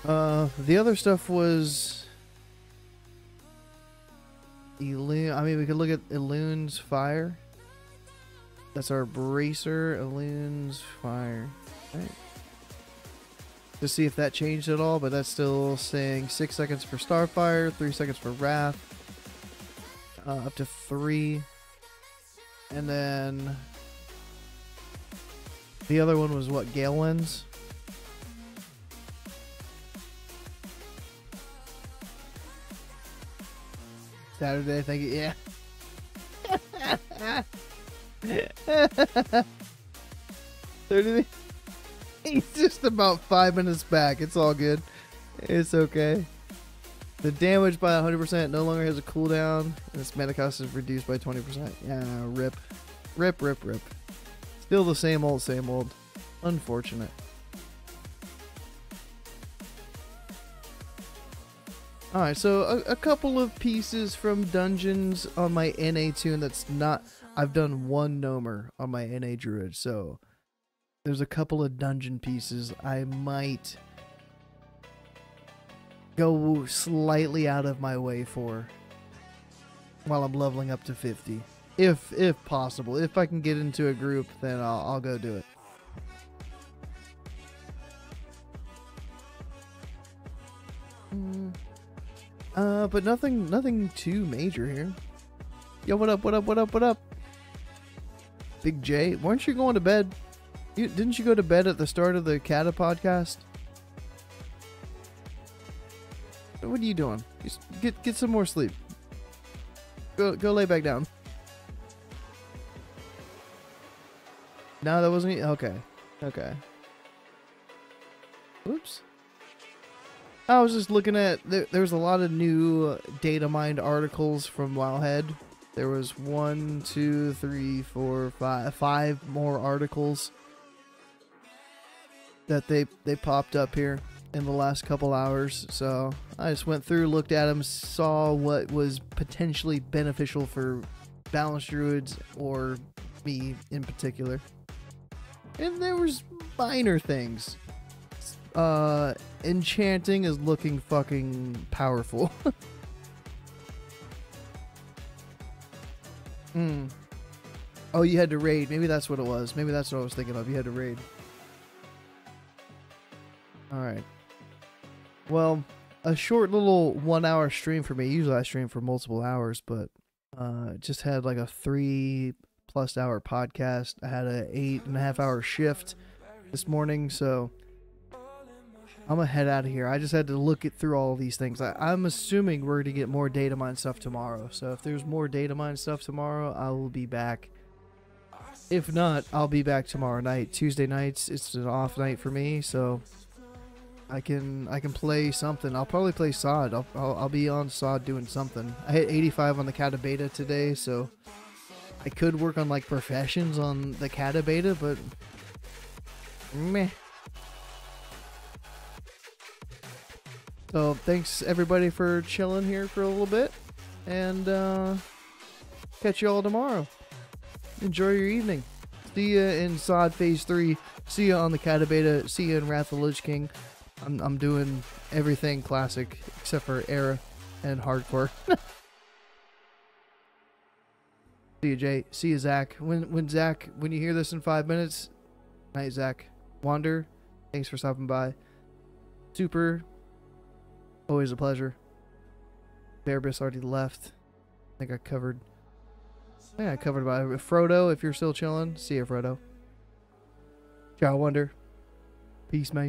Speaker 1: Uh, the other stuff was Elune. I mean, we could look at Elune's fire. That's our bracer. Elune's fire. Right. To see if that changed at all, but that's still saying six seconds for Starfire, three seconds for Wrath, uh, up to three, and then the other one was what Gale Winds. Saturday, thank you. Yeah. Thirty. He's just about five minutes back. It's all good. It's okay. The damage by 100% no longer has a cooldown, and its mana cost is reduced by 20%. Yeah, rip. Rip, rip, rip. Still the same old, same old. Unfortunate. Alright, so a, a, couple of pieces from dungeons on my NA tune that's not... I've done one Gnomer on my NA Druid, so... There's a couple of dungeon pieces I might go slightly out of my way for while I'm leveling up to 50. If if possible. If I can get into a group, then I'll, I'll go do it. Mm. Uh, but nothing, nothing too major here. Yo, what up? What up? What up? What up? Big J, weren't you going to bed? You, didn't you go to bed at the start of the Cata podcast? What are you doing? Just get get some more sleep. Go go lay back down. No, that wasn't. Okay, okay. Oops. I was just looking at there, there was a lot of new data mined articles from Wowhead. There was one, two, three, four, five, five more articles that they they popped up here in the last couple hours. So I just went through, looked at them, saw what was potentially beneficial for balanced druids or me in particular. And there was minor things uh, enchanting is looking fucking powerful. Hmm. Oh, you had to raid. Maybe that's what it was. Maybe that's what I was thinking of. You had to raid. Alright. Well, a short little one hour stream for me. Usually I stream for multiple hours, but uh just had like a three plus hour podcast. I had a eight and a half hour shift this morning, so I'm gonna head out of here. I just had to look it through all these things. I, am assuming we're gonna get more data mine stuff tomorrow. So if there's more data mine stuff tomorrow, I will be back. If not, I'll be back tomorrow night. Tuesday nights, it's an off night for me, so I can I can play something. I'll probably play SoD. I'll, I'll, I'll be on SoD doing something. I hit 85 on the Cata Beta today, so I could work on like professions on the Cata Beta, but meh. So thanks everybody for chilling here for a little bit, and uh, catch you all tomorrow. Enjoy your evening. See ya in SoD Phase Three. See ya on the Cata Beta. See ya in Wrath of the Lich King. I'm I'm doing everything classic except for era and hardcore. See you, Jay. See you, Zach. When when Zach, when you hear this in five minutes, night, Zach. Wander, thanks for stopping by. Super, Always a pleasure. Bearbiss already left. I think I covered. Yeah, I covered by Frodo. If you're still chilling, see you, Frodo. Ciao, Wonder. Peace, man.